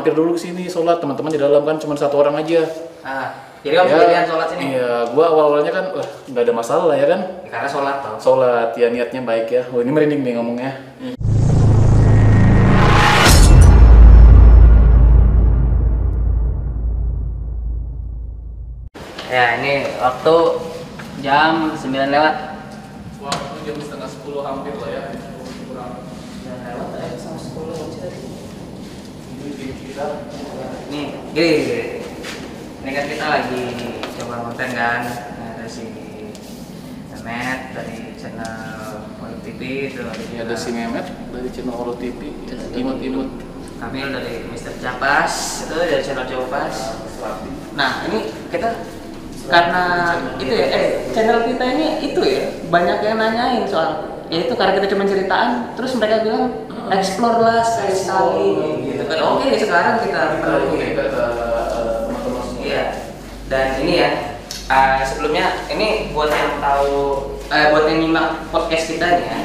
mampir dulu ke sini sholat. Teman-teman di dalam kan cuma satu orang aja. Ah, jadi kamu pilihan sholat sini? iya gua awal awalnya kan wah nggak ada masalah ya kan? Ya, karena sholat tau. sholat ya niatnya baik ya. Oh ini merinding nih ngomongnya. Ya ini waktu jam 9 lewat. wah jam setengah sepuluh hampir lah ya. 9 lewat ya sama 10 kita Nih, gini, gini. Ini kan kita lagi coba konten kan nah, dari si Mehmet dari channel Poli TV itu ini ada si Mehmet dari channel Oro TV imut-imut Kamil dari Mr. Capas itu dari channel Capas. Nah ini kita karena itu ya, eh channel kita ini itu ya banyak yang nanyain soal ya itu karena kita cuma ceritaan terus mereka bilang explore lah sekali sekali gitu kan oke sekarang kita perlu kita ke teman-teman semua iya dan ini ya eh, sebelumnya ini buat yang tahu eh, buat yang nyimak podcast kita nih ya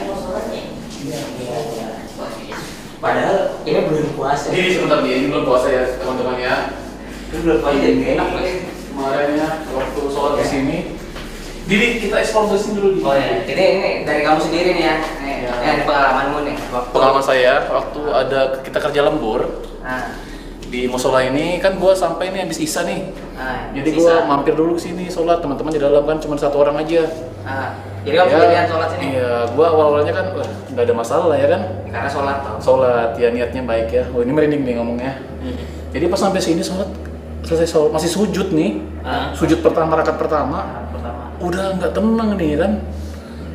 padahal ini belum puasa Jadi sebentar nih, ini belum puasa ya teman-teman ya. itu belum puasa jadi enak nih Kemarinnya waktu sholat di sini. Jadi kita ekspor sini dulu. Di. Oh ya, ini ini dari kamu sendiri nih ya. Nih, Ya. ini pengalamanmu. Waktu Pengalaman saya waktu ada kita kerja lembur Nah, di musola ini kan gua sampai nih habis isa nih. nah, Jadi gua mampir dulu ke sini sholat teman-teman di dalam kan cuma satu orang aja. Nah, jadi kamu pilihan sholat sini. Iya, gua awal-awalnya kan wah nggak ada masalah ya kan. Karena sholat tau. Sholat ya niatnya baik ya. Oh ini merinding nih ngomongnya. Jadi pas sampai sini sholat selesai sholat masih sujud nih. Ah. Sujud pertama rakaat pertama Nah, pertama. udah nggak tenang nih kan.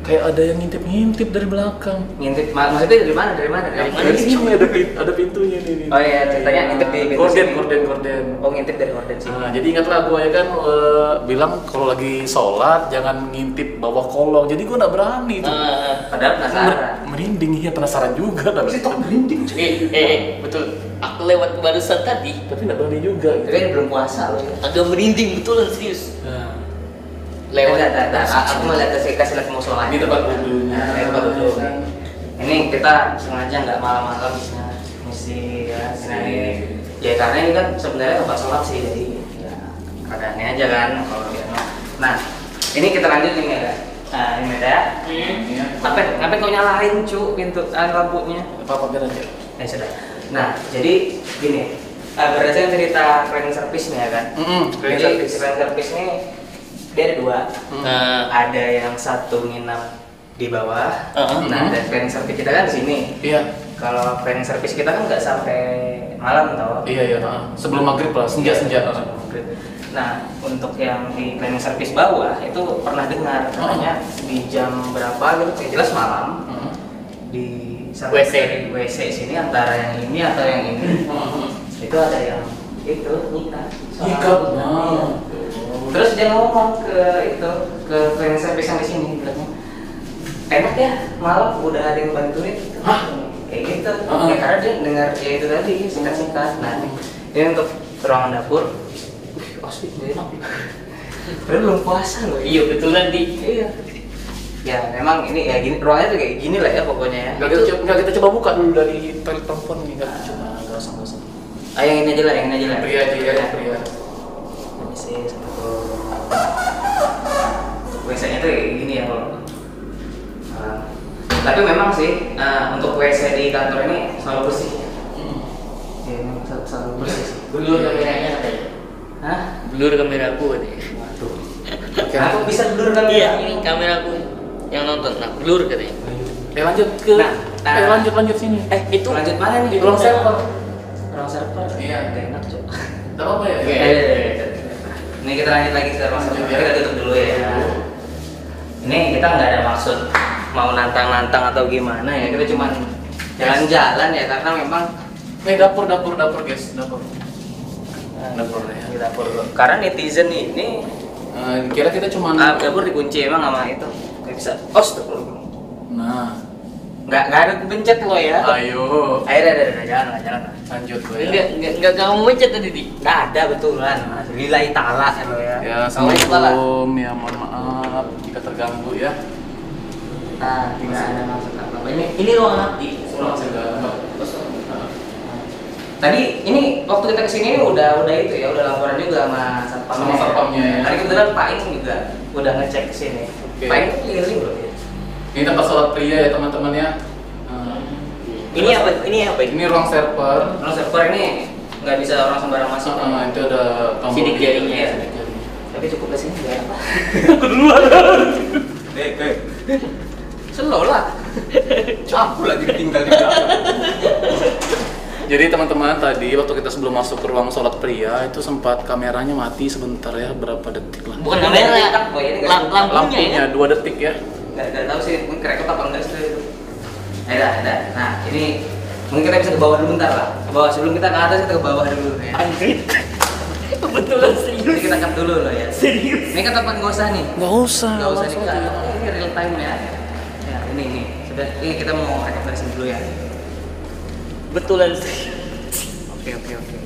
Kayak ada yang ngintip-ngintip dari belakang. Ngintip, mak- maksudnya dari mana? Dari mana? Dari mana? Dari sini ada pin- ada pintunya nih. nih. Oh iya, ceritanya ngintip di pintu Gorden, sini. gorden, gorden. Oh ngintip dari horden sini. Nah, jadi ingatlah gue ya kan eh, bilang kalau lagi sholat jangan ngintip bawah kolong. Jadi gue nggak berani tuh. Ah, Padahal penasaran. Mer- merinding iya penasaran juga. Tapi tetap merinding. Eh, eh, eh, betul. Aku lewat barusan tadi, Tapi nggak berani juga. Tapi belum puasa loh ya. agak merinding betulan serius. Nah, Lewat, dah, dah. Aku mau lihat kasih kasih lihat musola. ini tempat wudhunya. Nah, ini tempat wudhu. Ini kita sengaja nggak malam-malam bisa mesti ya nah ini ya karena ini kan sebenarnya tempat sholat sih jadi ya keadaannya aja kan kalau ya nah ini kita lanjut nih ya nah ini ya Iya. ngapain ngapain kau nyalain cu pintu ah, lampunya Apa-apa biar aja. ya sudah nah jadi gini uh, berdasarkan cerita cleaning service nih ya kan Mm-mm, cleaning jadi service. cleaning service ini dia ada dua Nah, ada yang satu nginap di bawah Uh-huh. nah dan cleaning service kita kan di sini Iya. kalau cleaning service kita kan nggak sampai malam tau Iya iya. nah. Sebelum maghrib lah, senja senja. Nah, untuk yang di cleaning service bawah itu pernah dengar katanya di jam berapa gitu, kayak jelas malam Mm-mm. di salah WC. dari WC sini antara yang ini atau yang ini itu ada yang itu nyikat. Nyikat, Iya. nah. Terus dia ngomong ke itu ke cleaning service yang di sini bilangnya enak ya malam udah ada yang bantuin gitu. Hah? kayak gitu Heeh. ya karena dia dengar ya itu tadi singkat-singkat nah ini untuk ruangan dapur asli gak enak Padahal belum puasa loh iya betulan di. iya ya memang ini ya gini ruangannya tuh kayak gini lah ya pokoknya ya Nggak kita, coba- nggak kita coba buka dulu dari toilet perempuan nih, nggak coba. Nggak usah, nggak usah. ah yang ini aja lah yang ini aja lah Pria aja ya, pria. ini sih satu WC nya tuh kayak gini ya kalau Ah, tapi memang sih ah, untuk WC di kantor ini selalu bersih ya, memang selalu, selalu bersih sih Blur kameranya katanya. Hah? Blur kameraku nih. Waduh. Aku bisa blur kan? Iya, ini kameraku yang nonton. Nah, blur katanya. Eh lanjut ke, Nah, nah. eh lanjut lanjut sini. Eh, itu Lanjut mana nih? Ruang server. Ruang server. Iya. Gak enak, Cok. Gak apa-apa ya? Oke. Eh, eh, eh, eh. Ini kita lanjut lagi ke ruang server. Ya. Kita tutup dulu ya. Ini kita nggak ada maksud mau nantang-nantang atau gimana ya. Kita cuma jalan-jalan ya karena memang Eh dapur dapur dapur guys, dapur. eh, Dapur ya. di dapur. Karena netizen ini Eh, kira kita cuma ah, dapur dikunci emang sama itu. Gak bisa. Oh, stop. Nah, Nggak nggak ada pencet lo ya. ayo Ayo, jangan lah, jangan lah. lanjut gue ya. enggak enggak enggak kamu mencet tadi di. Nggak ada betulan. Lillahi ta'ala lo ya. Ya, assalamualaikum ya mohon maaf terganggu ya. Nah, tidak ada maksud apa. Ini ini ruangan api. Ruang segala. tadi ini waktu kita ke sini ini udah udah itu ya, udah laporan juga sama satpam. Sama satpamnya ya. Tadi kebetulan Pak Ing juga udah ngecek ke sini. Oke. Pak Ing keliling loh. ya. Ini tempat sholat pria ya teman-teman ya. Nah, Ini apa? Ini apa ini? ini ruang server. Kalau server ini nggak bisa orang sembarang masuk. Nah, itu ada tombol Sidik jarinya ya. Tapi cukup ke sini nggak apa. Eh, eh, Slow lah. aku lagi tinggal di belakang. Jadi teman-teman tadi waktu kita sebelum masuk ke ruang sholat pria itu sempat kameranya mati sebentar ya berapa detik lah. Bukan kamera, lampunya Lampunya ya. dua detik ya. Nggak nggak tahu sih mungkin kerekot apa enggak sih itu. Ada ada. Nah ini mungkin kita bisa ke bawah dulu bentar lah. Ke bawah sebelum kita ke atas kita ke bawah dulu ya. Anjir. Kebetulan serius. kita cut dulu loh ya. Serius. Ini kan tempat nggak usah nih. Nggak usah. Nggak usah aja. Oh, Ini real time ya. Ya ini ini. Sudah ini kita mau rekap dari sini dulu ya. Betulan serius. Oke oke oke.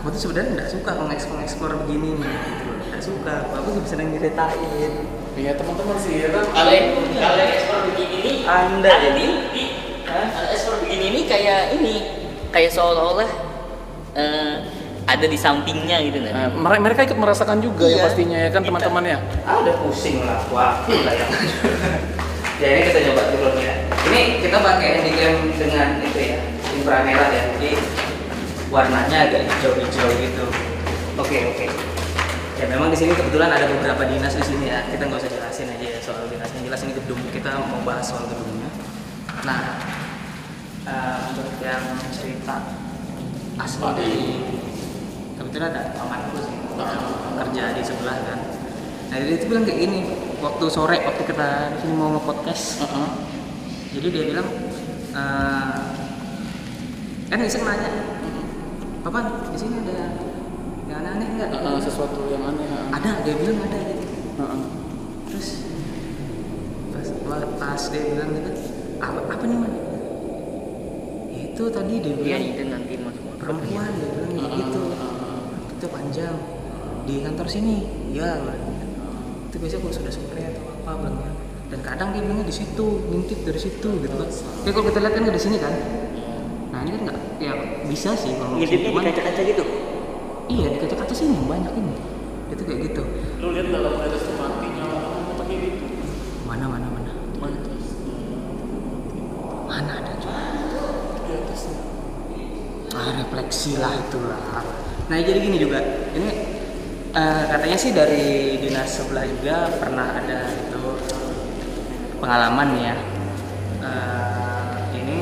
Aku tuh sebenarnya nggak suka mengeksplor begini nih. Gitu. loh. Nggak suka. Aku tuh bisa nyeritain. Iya teman-teman sih ya kan. Kalau yang ekspor begini nih, Anda di, kalau ekspor begini nih kayak ini, kayak seolah-olah eh, ada di sampingnya gitu Nah, nah. mere- mereka ikut merasakan juga ya Iya. pastinya ya kan teman-teman ya. Ah udah pusing lah, wah lah yang Ya ini kita coba turun ya. Ini kita pakai handycam dengan itu ya, inframerah ya. Jadi warnanya agak hijau-hijau gitu. Oke oke. Ya memang di sini kebetulan ada beberapa dinas di sini ya. Kita nggak usah jelasin aja ya soal dinasnya. Jelas ini gedung. Kita mau bahas soal gedungnya. Nah, eh, untuk yang cerita asli dari kebetulan ada pamanku sih kerja di sebelah kan nah dia itu bilang kayak gini waktu sore waktu kita di sini mau nge-podcast Heeh. jadi dia bilang eh, kan iseng nanya Papa di sini ada yang aneh-aneh nggak Heeh, sesuatu yang aneh. heeh. ada dia bilang ada gitu Heeh. terus pas, pas dia bilang gitu apa apa nih man itu tadi dia Iya bilang itu nanti masuk perempuan dia bilang kayak gitu itu panjang. Di kantor sini iya. Itu biasanya kalau sudah sore atau apa bilangnya dan kadang dia bilangnya di situ ngintip dari situ gitu kan. Ya kalau kita lihat kan di sini kan? Nah ini kan nggak ya bisa sih kalau Ngintipnya di kaca-kaca gitu. iya di kaca-kaca sini yang banyak ini. Itu kayak gitu. Lu lihat dalam atas tuh matinya pakai gitu. mana mana mana? Mana tuh? mana ada coba Di atas. ah refleksi lah itulah nah jadi gini juga. Ini eh, katanya sih dari dinas sebelah juga pernah ada itu pengalaman ya. Eh, ini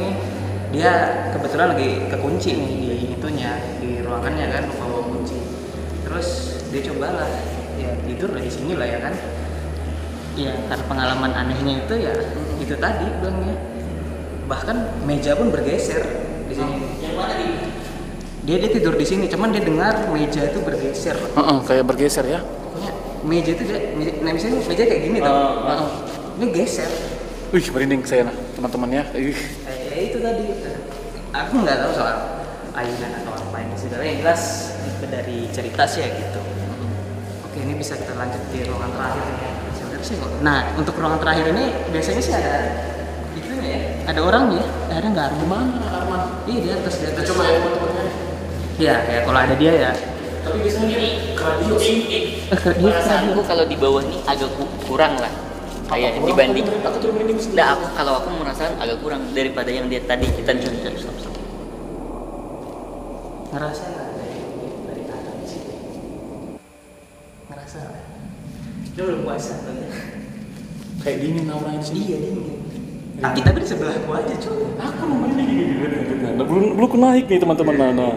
dia kebetulan lagi kekunci nih di itunya di ruangannya kan bawa kunci. Terus dia cobalah ya tidur lah di sini lah ya kan. Ya karena pengalaman anehnya itu ya itu tadi bilangnya. Bahkan meja pun bergeser di sini. di? Dia dia tidur di sini cuman dia dengar meja itu bergeser Heeh, kayak bergeser ya. pokoknya meja itu dia meja, nah misalnya meja kayak gini tuh Oh, Heeh. ini geser Wih, merinding saya nah, teman-teman ya. Ih. eh, ya itu tadi aku nggak tahu soal ayunan atau apa ini segala yang jelas itu dari cerita sih ya gitu oke ini bisa kita lanjut di ruangan terakhir ya. sebenarnya sih kok nah untuk ruangan terakhir ini biasanya sih ada itunya ya ada orangnya Eh, ada nggak Arman Arman? iya di atas di atas Coba ya teman-temannya. Iya kayak kalau ada dia ya Tapi biasanya dia radio sih. eh, Perasaanku kalau di bawah nih agak ku- kurang lah. Kayak dibanding Aku tuh merinding sendiri. Nggak, aku kalau aku merasakan agak kurang daripada yang dia tadi kita lihat. Stop, stop. ngerasa dari dari di situ ngerasa dia belum puasa ya Kayak dingin auranya di sini. iya dingin tapi tapi di sebelah gua aja cuy Aku merinding gini Nah, belum belum naik nih teman-teman nah. Nah.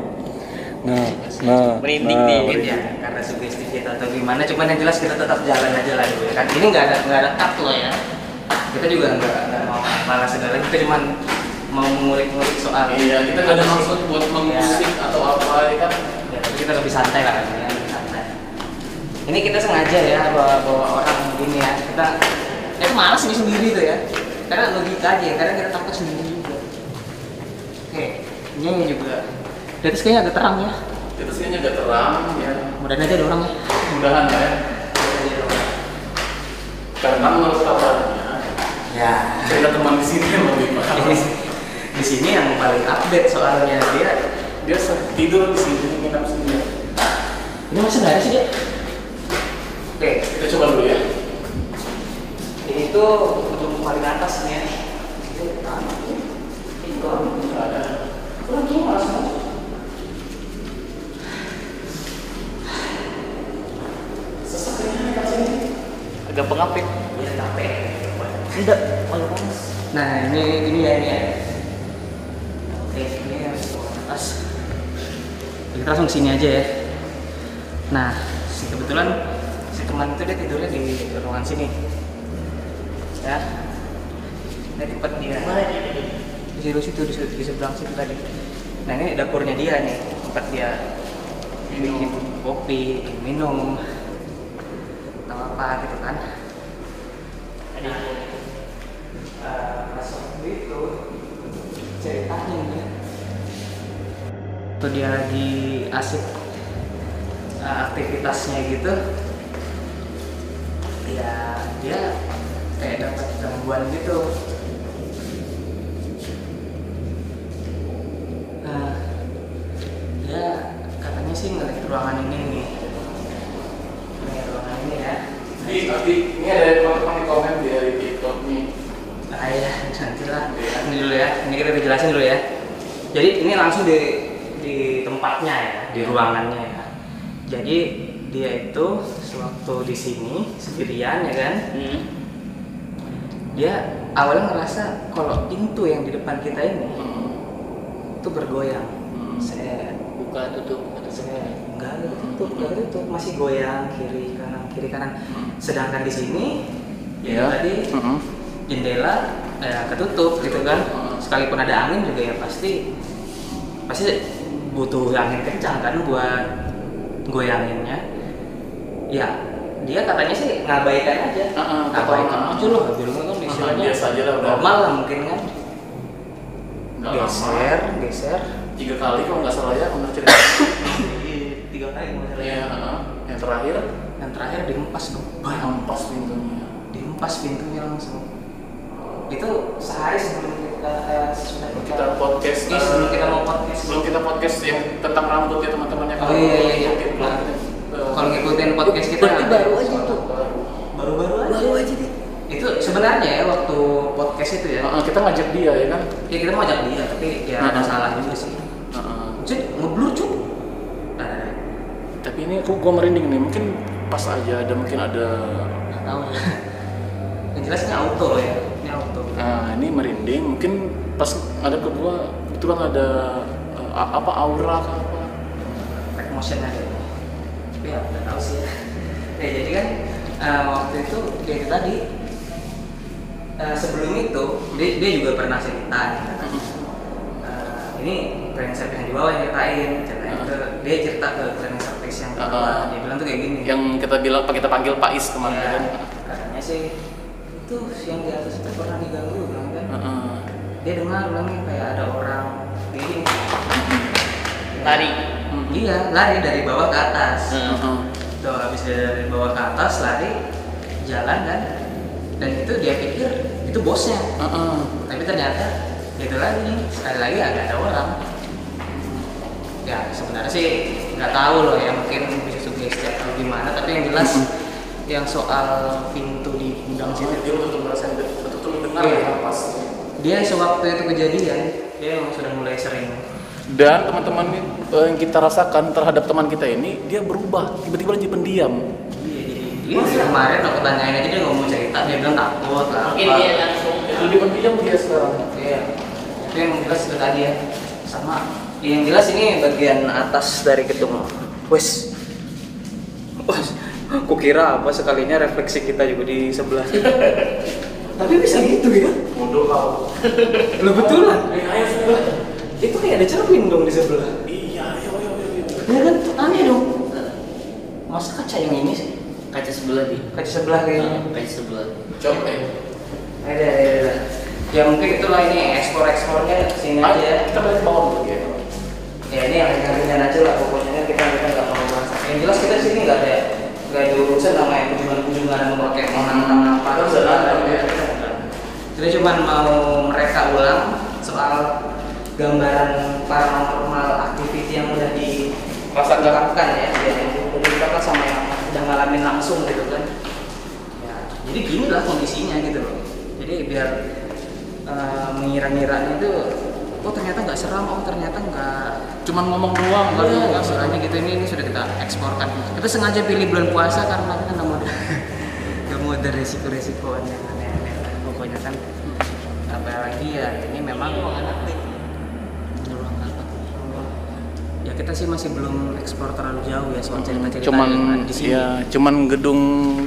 Nah, nah, Merinding nah, nih. ya karena sugesti kita atau gimana cuman yang jelas kita tetap jalan aja lah dulu ya kan ini nggak ada nggak ada cut loh ya kita juga nggak nggak mau malah segala kita cuman mau ngulik-ngulik soal Iya, kita nggak ada maksud buat mengusik atau apa ya kan. Ya, tapi kita lebih santai lah ini ya, lebih santai. Ini kita sengaja ya bawa, bawa orang begini ya. Kita itu malas ini sendiri tuh ya. Karena logika aja, ya, karena kita takut sendiri juga. Oke, ini juga. Di atas kayaknya agak terang ya. Itu sih agak terang ya. Mudah aja ada orangnya. Mudahan ya. Karena menurut kabarnya Ya. cerita teman di sini yang lebih paham. Di, di sini yang paling update soalnya dia dia tidur di sini nginap sini. Ini masih nggak ada sih dia. Oke, Kita coba dulu ya. ini tuh untuk paling atas nih ya. Nggak ada. Kurang tuh malas banget. Sesak kayaknya nih, Kak, sini. Agak pengap ya. Capek. Tidak, malah panas. Nah ini ini ya ini ya. Oke ini yang atas. Kita langsung sini aja ya. Nah si kebetulan si teman itu dia tidurnya di ruangan sini. Ya. Ini tempat dia. Di situ situ di, situ- di seberang situ tadi. Nah ini dapurnya dia nih tempat dia bikin kopi, minum, atau apa gitu kan. Nah, eh, pas waktu itu ceritanya ya. Waktu dia lagi asik eh, aktivitasnya gitu ya dia kayak dapat gangguan gitu. Nah, dia katanya sih ngeliat ruangan ini nih. Ngeliat ruangan ini ya. Di, nanti ini ada teman-teman di komen di dari TikTok nih. Ah ya, nanti lah. Ini dulu ya. Ini kita jelasin dulu ya. Jadi ini langsung di di tempatnya ya, di ruangannya ya. Jadi dia itu sewaktu di sini sendirian ya kan, Hmm. dia awalnya ngerasa kalau pintu yang di depan kita ini Hmm. itu bergoyang. Hmm. Saya Buka tutup. saya nggak ada tutup, nggak ada tutup, masih goyang kiri kanan kiri kanan. Sedangkan di sini ya tadi Hmm. jendela ya ketutup gitu kan Hmm. sekalipun ada angin juga ya pasti pasti butuh angin kencang kan buat goyanginnya ya dia katanya sih ngabaikan aja Ah, ah, ngabaikan ah. aja loh bilang kan Ah, biasa aja lah, udah. normal lah mungkin kan Nggak geser lama. geser Tiga kali kalau nggak salah ya, benar cerita. tiga kali kalau Iya, heeh. yang terakhir yang terakhir dihempas dong bang pintunya. dihempas pintunya langsung itu sehari sebelum kita eh, sudah Kita podcast. Iya, sebelum kita mau podcast. Sebelum kita podcast yang tentang rambut ya teman-temannya. Oh iya iya iya. Mungkin. Eh, Kalau ngikutin podcast kita Berarti baru aja tuh. baru. baru-baru aja. Baru aja deh. Itu sebenarnya ya waktu podcast itu ya. Heeh, kita ngajak dia ya kan. Ya kita mau ajak dia tapi ya ada Heeh. salah juga sih. Heeh. Cuk, ngeblur cuk. Nah, Tapi ini aku gua merinding nih. Mungkin pas aja ada mungkin ada. nggak tahu. Yang jelas ini auto loh ya. Ini. Nah merinding. Mungkin pas ada kedua kebetulan ada a- apa aura kah apa. Motion aja. Tapi ya nggak tahu sih ya. Ya jadi kan eh, waktu itu dia itu tadi eh, sebelum itu dia, dia juga pernah cerita. Eh, ini training service yang di bawah yang ceritain, ceritain ke dia cerita ke training service yang di bawah. Ah. dia bilang tuh kayak gini. Yang kita bilang kita panggil Pak Is kemarin Ya, kan. katanya sih itu yang di atas itu pernah diganggu. Dia dengar bilangnya kayak ada orang gini. Lari. Iya, lari dari bawah ke atas. Tuh habis dari bawah ke atas lari jalan kan. Dan itu dia pikir itu bosnya. Heeh. Tapi ternyata itu lagi sekali lagi agak ada orang. Ya sebenarnya sih nggak tahu loh ya mungkin bisa sugesti atau gimana. Tapi yang jelas yang soal pintu di gudang situ Dia betul-betul merasain betul-betul dengar Iya. ya pas. Dia sewaktu itu kejadian dia emang sudah mulai sering Dan teman-teman eh, yang kita rasakan terhadap teman kita ini, dia berubah tiba-tiba jadi pendiam. iya jadi dia kemarin aku tanyain aja dia nggak mau cerita dia bilang takut lah Mungkin dia langsung Lebih pendiam dia sekarang. Iya. Itu yang jelas itu tadi ya. Sama. Yang jelas ini bagian atas dari gedung. Wes. Wes. Kukira apa sekalinya refleksi kita juga di sebelah. Tapi bisa gitu ya? Bodoh kau. Lo betul lah. Eh. Itu kayak ada cermin dong di sebelah. Iya, ayo, ayo, ayo. Ya kan? Aneh dong. Masa kaca yang ini sih? kaca sebelah di. Kaca sebelah kayaknya. Kaca sebelah. Coba eh. Ada, ada, ada. Ya mungkin itulah ini ekspor-ekspornya sini Ayo, aja ya. kita balik ke bawah dulu ya. ya ini yang ringan-ringan aja lah pokoknya kita kita nggak mau bahas yang jelas kita sini nggak ada nggak ada urusan sama yang kunjungan-kunjungan mau nantang apa sudah ada, ya. Kita cuma mau mereka ulang soal gambaran paranormal activity yang udah dilakukan ya, ya yang dilakukan sama yang udah ngalamin langsung gitu kan. Ya, jadi gini lah kondisinya gitu loh. Jadi biar eh, mengira-ngiranya itu, oh ternyata nggak seram, oh ternyata nggak Cuman ngomong doang kan. Iya, istilahnya gitu ini, ini sudah kita eksporkan. Kita sengaja pilih bulan puasa karena kita nggak mau nggak mau ada resiko-resikoan apalagi ya ini memang ya kita sih masih belum ekspor terlalu jauh ya soal cerita-cerita Cuman yang di sini. ya, cuman gedung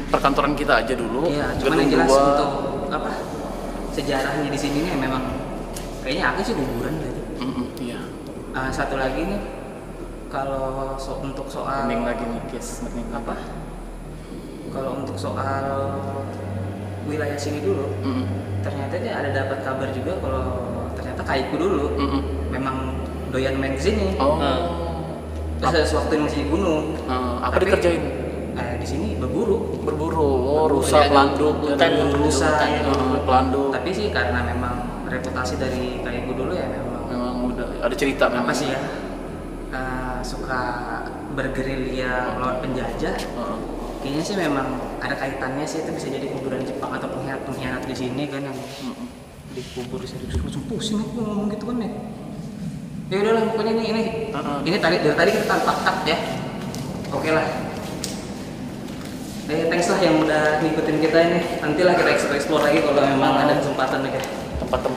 perkantoran kita aja dulu. Iya, cuman yang gedung jelas dua. untuk apa sejarahnya di sini nih memang kayaknya aku sih kuburan gitu. Mm-mm, iya. Ah, satu lagi nih kalau so- untuk soal Mending lagi nih, guys. Mending apa kalau untuk soal wilayah sini dulu Mm-mm. ternyata dia ada dapat kabar juga kalau ternyata kaiku dulu Mm-mm. memang doyan main ke sini Oh. terus sewaktu masih di gunung Eh, apa Tapi, dikerjain? eh, di sini berburu Berburu, oh, rusa, ya, pelanduk, hutan, ya, rusa hutan, gitu. Eh, pelanduk. tapi sih karena memang reputasi dari kaiku dulu ya memang Memang udah ada cerita memang. apa sih ya eh, suka bergerilya melawan penjajah Heeh. kayaknya sih memang ada kaitannya sih itu bisa jadi kuburan Jepang atau pengkhianat pengkhianat di sini kan yang dikubur di sini. Langsung pusing aku ngomong gitu kan ya? Ya udahlah pokoknya ini ini. Ini tadi dari tadi kita tanpa cut ya. Oke lah. Eh, thanks lah yang udah ngikutin kita ini. Nantilah kita explore explore lagi kalau memang ada kesempatan lagi. Tempat-tempat